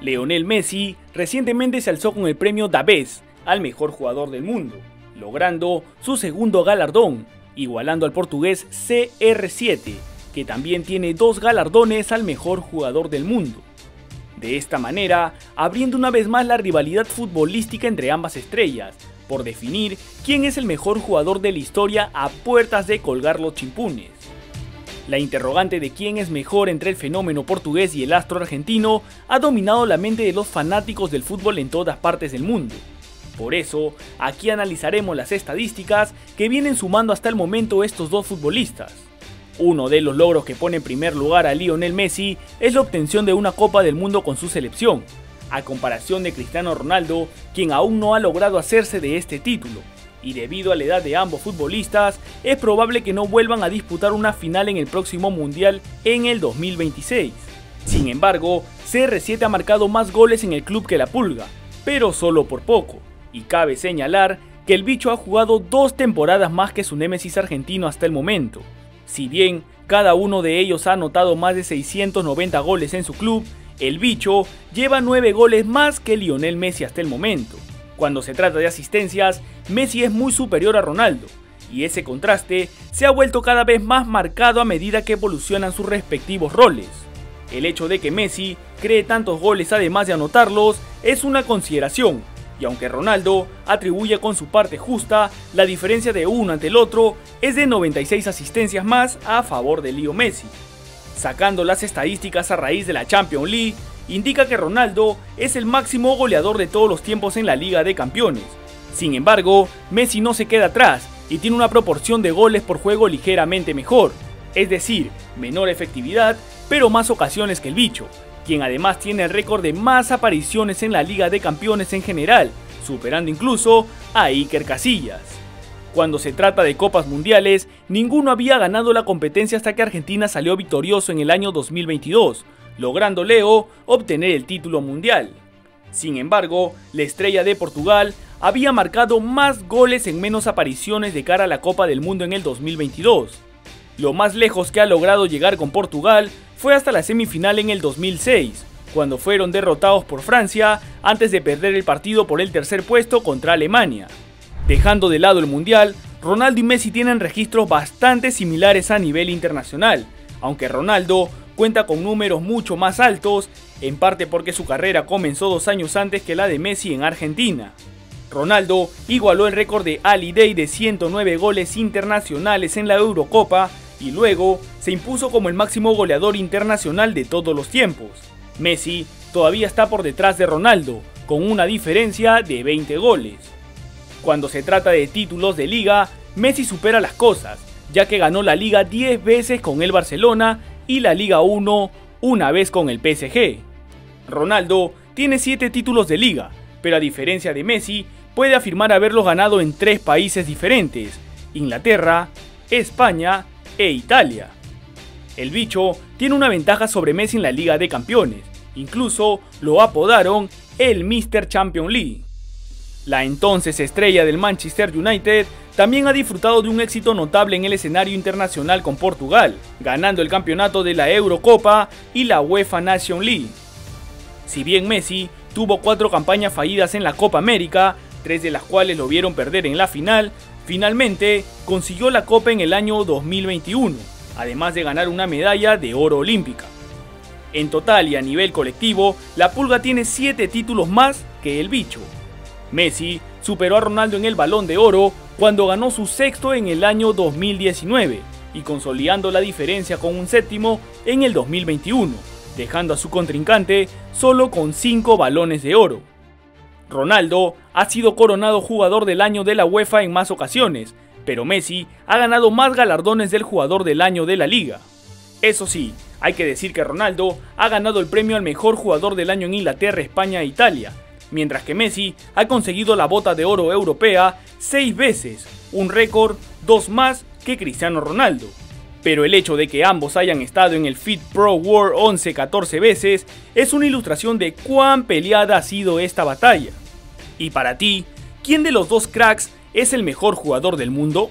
Leonel Messi recientemente se alzó con el premio Daves al mejor jugador del mundo, logrando su segundo galardón, igualando al portugués CR7, que también tiene dos galardones al mejor jugador del mundo. De esta manera, abriendo una vez más la rivalidad futbolística entre ambas estrellas, por definir quién es el mejor jugador de la historia a puertas de colgar los chimpunes. La interrogante de quién es mejor entre el fenómeno portugués y el astro argentino ha dominado la mente de los fanáticos del fútbol en todas partes del mundo. Por eso, aquí analizaremos las estadísticas que vienen sumando hasta el momento estos dos futbolistas. Uno de los logros que pone en primer lugar a Lionel Messi es la obtención de una Copa del Mundo con su selección, a comparación de Cristiano Ronaldo, quien aún no ha logrado hacerse de este título y debido a la edad de ambos futbolistas, es probable que no vuelvan a disputar una final en el próximo Mundial en el 2026. Sin embargo, CR7 ha marcado más goles en el club que la Pulga, pero solo por poco, y cabe señalar que el bicho ha jugado dos temporadas más que su némesis argentino hasta el momento. Si bien cada uno de ellos ha anotado más de 690 goles en su club, el bicho lleva 9 goles más que Lionel Messi hasta el momento. Cuando se trata de asistencias, Messi es muy superior a Ronaldo, y ese contraste se ha vuelto cada vez más marcado a medida que evolucionan sus respectivos roles. El hecho de que Messi cree tantos goles además de anotarlos es una consideración, y aunque Ronaldo atribuye con su parte justa, la diferencia de uno ante el otro es de 96 asistencias más a favor de Leo Messi. Sacando las estadísticas a raíz de la Champions League, indica que Ronaldo es el máximo goleador de todos los tiempos en la Liga de Campeones. Sin embargo, Messi no se queda atrás y tiene una proporción de goles por juego ligeramente mejor, es decir, menor efectividad, pero más ocasiones que el bicho, quien además tiene el récord de más apariciones en la Liga de Campeones en general, superando incluso a Iker Casillas. Cuando se trata de copas mundiales, ninguno había ganado la competencia hasta que Argentina salió victorioso en el año 2022, logrando Leo obtener el título mundial. Sin embargo, la estrella de Portugal había marcado más goles en menos apariciones de cara a la Copa del Mundo en el 2022. Lo más lejos que ha logrado llegar con Portugal fue hasta la semifinal en el 2006, cuando fueron derrotados por Francia antes de perder el partido por el tercer puesto contra Alemania. Dejando de lado el Mundial, Ronaldo y Messi tienen registros bastante similares a nivel internacional, aunque Ronaldo cuenta con números mucho más altos, en parte porque su carrera comenzó dos años antes que la de Messi en Argentina. Ronaldo igualó el récord de Ali Day de 109 goles internacionales en la Eurocopa y luego se impuso como el máximo goleador internacional de todos los tiempos. Messi todavía está por detrás de Ronaldo, con una diferencia de 20 goles. Cuando se trata de títulos de liga, Messi supera las cosas, ya que ganó la liga 10 veces con el Barcelona y la Liga 1 una vez con el PSG. Ronaldo tiene 7 títulos de liga, pero a diferencia de Messi, puede afirmar haberlos ganado en tres países diferentes, Inglaterra, España e Italia. El bicho tiene una ventaja sobre Messi en la Liga de Campeones, incluso lo apodaron el Mr. Champion League. La entonces estrella del Manchester United también ha disfrutado de un éxito notable en el escenario internacional con Portugal, ganando el campeonato de la Eurocopa y la UEFA Nation League. Si bien Messi tuvo cuatro campañas fallidas en la Copa América, tres de las cuales lo vieron perder en la final, finalmente consiguió la Copa en el año 2021, además de ganar una medalla de oro olímpica. En total y a nivel colectivo, la Pulga tiene 7 títulos más que el bicho. Messi superó a Ronaldo en el balón de oro cuando ganó su sexto en el año 2019 y consolidando la diferencia con un séptimo en el 2021, dejando a su contrincante solo con 5 balones de oro. Ronaldo ha sido coronado jugador del año de la UEFA en más ocasiones, pero Messi ha ganado más galardones del jugador del año de la liga. Eso sí, hay que decir que Ronaldo ha ganado el premio al mejor jugador del año en Inglaterra, España e Italia, mientras que Messi ha conseguido la bota de oro europea seis veces, un récord dos más que Cristiano Ronaldo. Pero el hecho de que ambos hayan estado en el Fit Pro World 11 14 veces es una ilustración de cuán peleada ha sido esta batalla. Y para ti, ¿quién de los dos cracks es el mejor jugador del mundo?